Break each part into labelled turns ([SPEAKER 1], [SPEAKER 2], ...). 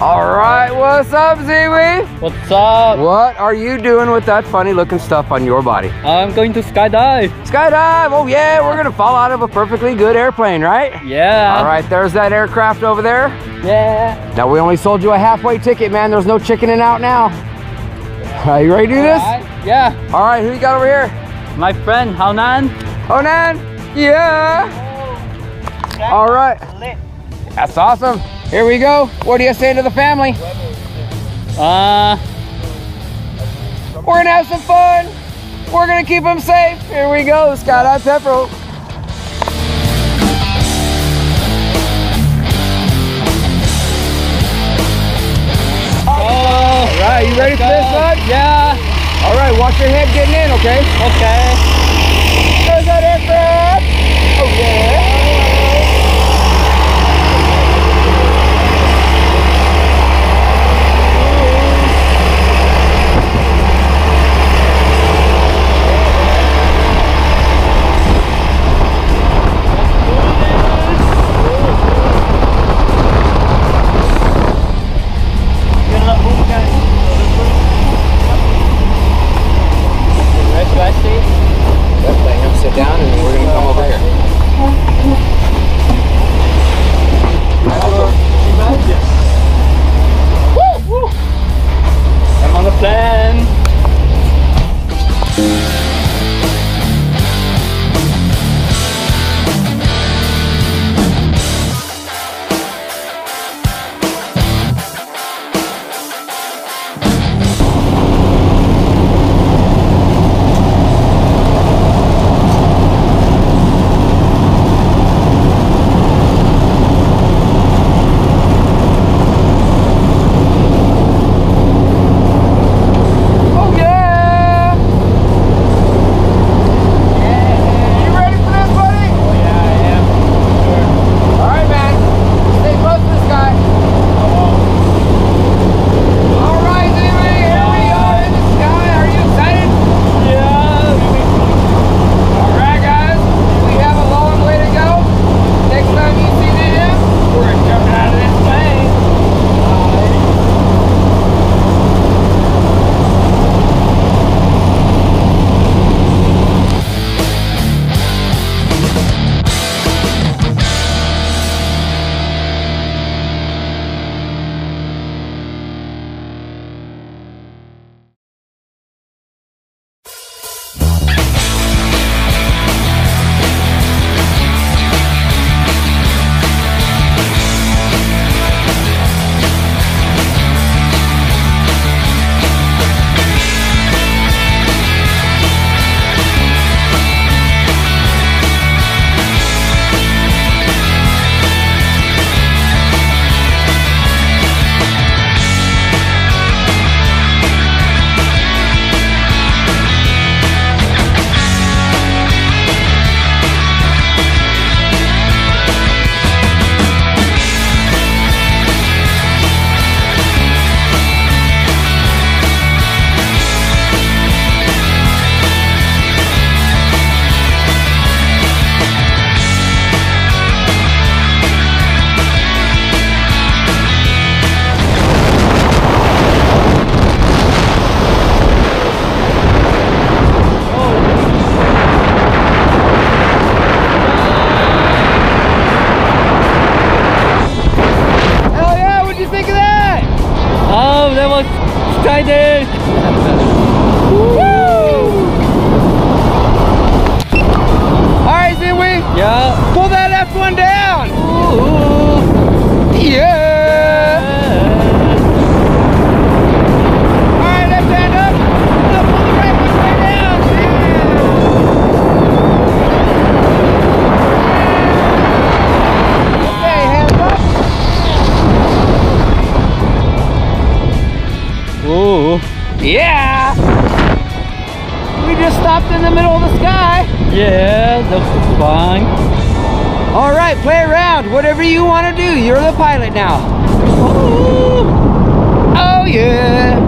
[SPEAKER 1] All right, what's up, Zewei?
[SPEAKER 2] What's up?
[SPEAKER 1] What are you doing with that funny looking stuff on your body?
[SPEAKER 2] I'm going to skydive.
[SPEAKER 1] Skydive, oh yeah, we're gonna fall out of a perfectly good airplane, right?
[SPEAKER 2] Yeah.
[SPEAKER 1] All right, there's that aircraft over there.
[SPEAKER 2] Yeah.
[SPEAKER 1] Now we only sold you a halfway ticket, man. There's no chickening out now. Are you ready to do this?
[SPEAKER 2] Yeah.
[SPEAKER 1] All right, who you got over here?
[SPEAKER 2] My friend Haonan.
[SPEAKER 1] Onan? Yeah. Oh, All right. That's awesome. Here we go. What do you say to the family?
[SPEAKER 2] Uh,
[SPEAKER 1] We're gonna have some fun. We're gonna keep them safe. Here we go, Skydive Pepperell.
[SPEAKER 2] oh,
[SPEAKER 1] All right, you ready for this, bud?
[SPEAKER 2] Yeah.
[SPEAKER 1] All right, watch your head getting in, okay?
[SPEAKER 2] Okay.
[SPEAKER 1] There's that aircraft. Oh yeah. Yeah. We just stopped in the middle of the sky.
[SPEAKER 2] Yeah, that's fine.
[SPEAKER 1] All right, play around. Whatever you want to do. You're the pilot now. Oh yeah.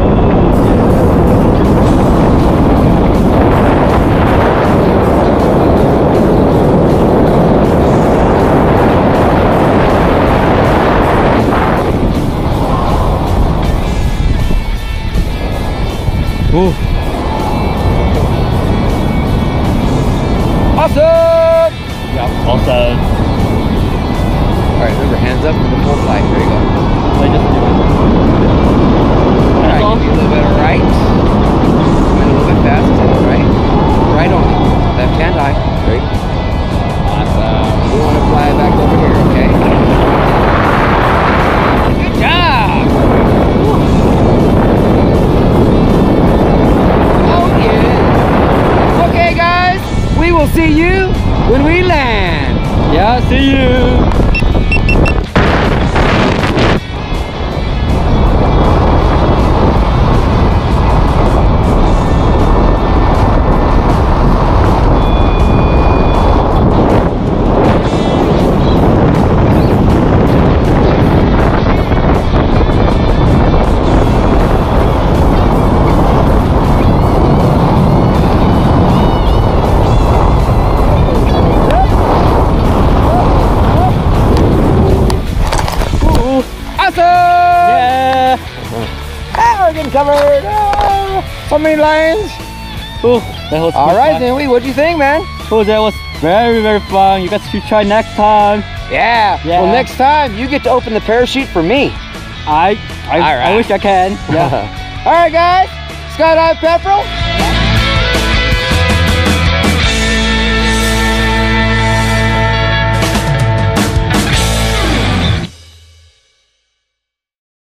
[SPEAKER 2] Ooh.
[SPEAKER 1] Awesome!
[SPEAKER 2] Yeah. Also,
[SPEAKER 1] All right, remember, hands up for the full flight. Yeah, see you. Many lions.
[SPEAKER 2] Ooh, that was
[SPEAKER 1] All
[SPEAKER 2] fun.
[SPEAKER 1] then. We, what do you think, man?
[SPEAKER 2] Oh, that was very, very fun. You guys should try next time.
[SPEAKER 1] Yeah.
[SPEAKER 2] Yeah.
[SPEAKER 1] Well, next time you get to open the parachute for me.
[SPEAKER 2] I, I,
[SPEAKER 1] right.
[SPEAKER 2] I wish I can. Yeah.
[SPEAKER 1] All right, guys. Skydive Pepperell.